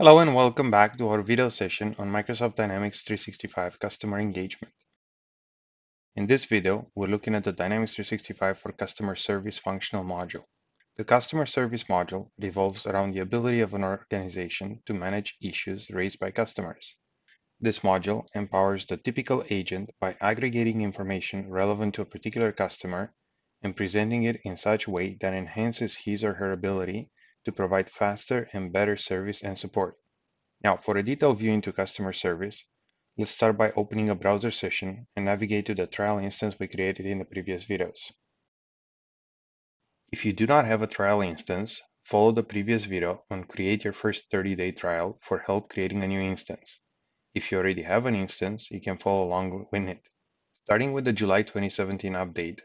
Hello and welcome back to our video session on Microsoft Dynamics 365 Customer Engagement. In this video, we're looking at the Dynamics 365 for Customer Service functional module. The Customer Service module revolves around the ability of an organization to manage issues raised by customers. This module empowers the typical agent by aggregating information relevant to a particular customer and presenting it in such a way that enhances his or her ability to provide faster and better service and support. Now, for a detailed view into customer service, let's start by opening a browser session and navigate to the trial instance we created in the previous videos. If you do not have a trial instance, follow the previous video on create your first 30-day trial for help creating a new instance. If you already have an instance, you can follow along with it. Starting with the July 2017 update,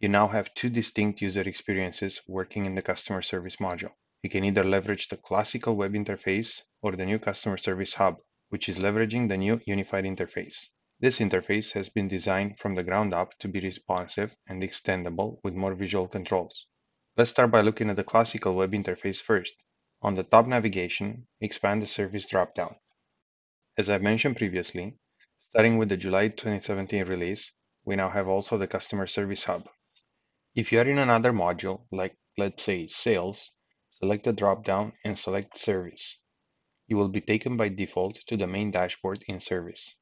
you now have two distinct user experiences working in the customer service module. You can either leverage the classical web interface or the new customer service hub, which is leveraging the new unified interface. This interface has been designed from the ground up to be responsive and extendable with more visual controls. Let's start by looking at the classical web interface first. On the top navigation, expand the service dropdown. As I mentioned previously, starting with the July 2017 release, we now have also the Customer Service Hub. If you are in another module, like let's say Sales, select the drop-down and select Service. You will be taken by default to the main dashboard in Service.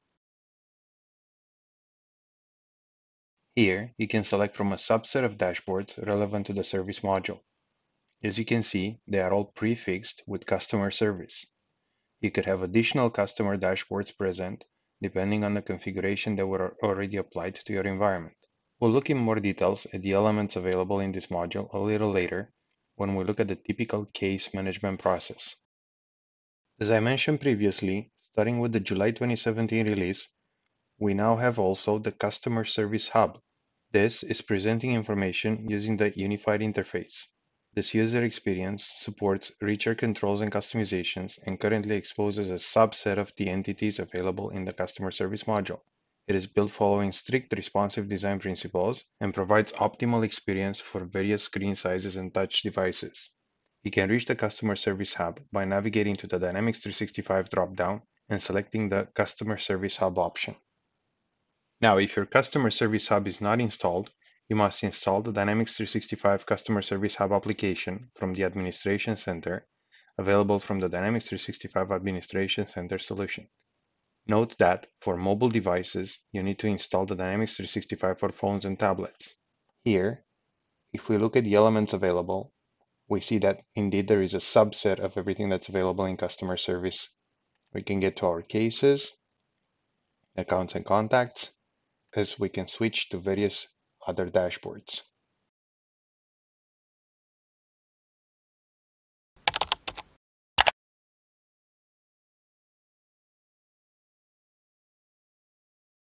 Here, you can select from a subset of dashboards relevant to the service module. As you can see, they are all prefixed with customer service. You could have additional customer dashboards present depending on the configuration that were already applied to your environment. We'll look in more details at the elements available in this module a little later when we look at the typical case management process. As I mentioned previously, starting with the July 2017 release, we now have also the Customer Service Hub. This is presenting information using the unified interface. This user experience supports richer controls and customizations and currently exposes a subset of the entities available in the Customer Service module. It is built following strict responsive design principles and provides optimal experience for various screen sizes and touch devices. You can reach the Customer Service Hub by navigating to the Dynamics 365 dropdown and selecting the Customer Service Hub option. Now, if your Customer Service Hub is not installed, you must install the Dynamics 365 Customer Service Hub application from the Administration Center, available from the Dynamics 365 Administration Center solution. Note that for mobile devices, you need to install the Dynamics 365 for phones and tablets. Here, if we look at the elements available, we see that indeed there is a subset of everything that's available in customer service. We can get to our cases, accounts and contacts, as we can switch to various other dashboards.